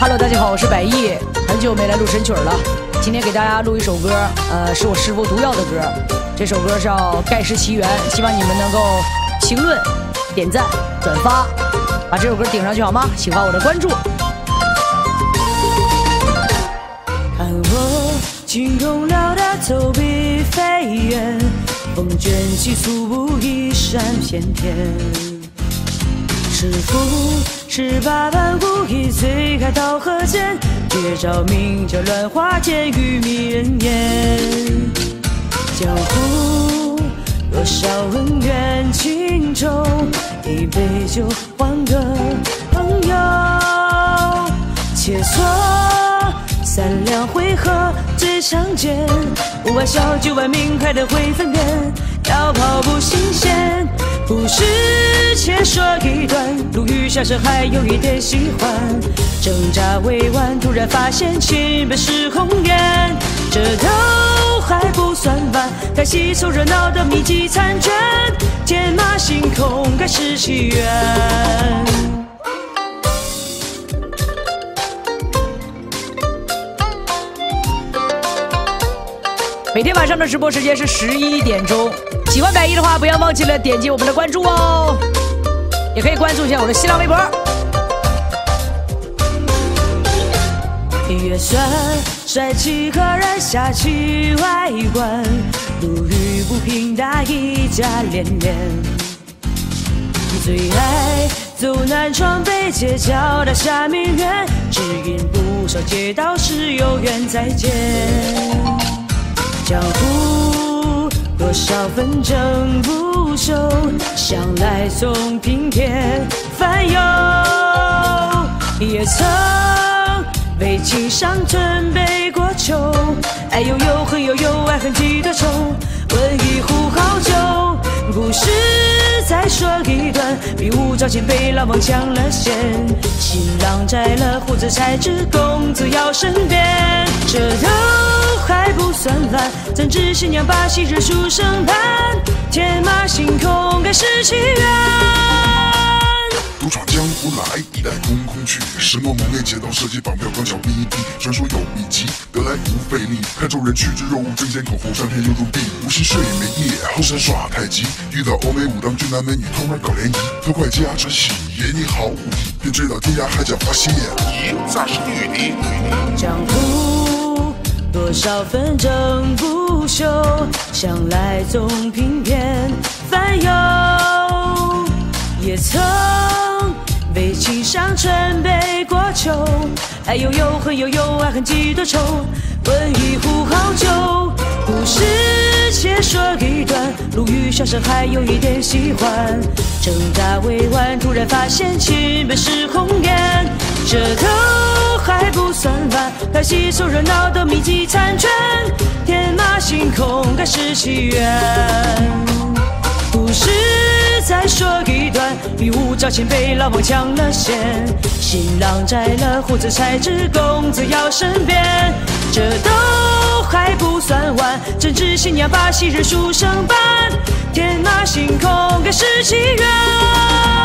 Hello，大家好，我是百亿，很久没来录神曲了，今天给大家录一首歌，呃，是我师傅毒药的歌，这首歌叫《盖世奇缘》，希望你们能够评论、点赞、转发，把这首歌顶上去好吗？喜欢我的关注。看我惊动了的头皮飞远，风卷起素布衣衫翩翩。师傅十八般武艺最开刀和剑，绝招名叫乱花渐欲迷人眼。江湖多少恩怨情仇，一杯酒换个朋友，切磋。三两回合最常见，五万小九万名还得会分辨，要跑步新鲜。路遇下山还有一点喜欢，挣扎未完，突然发现情本是红颜，这都还不算完，该吸收热闹的密集残卷，天马行空该是奇缘。每天晚上的直播时间是十一点钟，喜欢百亿的话，不要忘记了点击我们的关注哦，也可以关注一下我的新浪微博。也算帅气可人下气外观，路遇不平大一家连连。最爱走南闯北街角到下名媛，只因不少街道是有缘再见。江湖多少纷争不休，向来总平添烦忧。也曾为情伤春悲过秋，爱悠悠，恨悠悠，爱恨几多愁。温一壶好酒，故事再说一段。比武招亲被老王抢了先，新郎摘了胡子才知公子要身边。这怎知新娘把喜日书生叹？天马行空，该是奇缘。独闯江湖来，一代空空去。石墨蒙面街道设计绑票，刚巧密地。传说有秘籍，得来不费力。看众人趋之若鹜，争先恐后，上天又入地。无心睡眠夜，后山耍太极。遇到欧美武当俊男美女，偷摸搞联谊。特快驾车喜爷，你好武艺，便知道天涯海角发现你咋是女的？多少纷争不休，向来总平添烦忧。也曾为情伤春悲过秋，爱悠悠，恨悠悠，爱恨几多愁。温一壶好酒，故事且说一段。路遇小生还有一点喜欢，挣扎未完，突然发现情本是红颜。这都还不算完，该吸收热闹的密集残卷，天马行空该是奇缘。故事。再说一段，比武招亲被老王抢了先，新郎摘了胡子才知公子要身边。这都还不算完，怎知新娘把喜日书生办？天马行空，该是奇缘。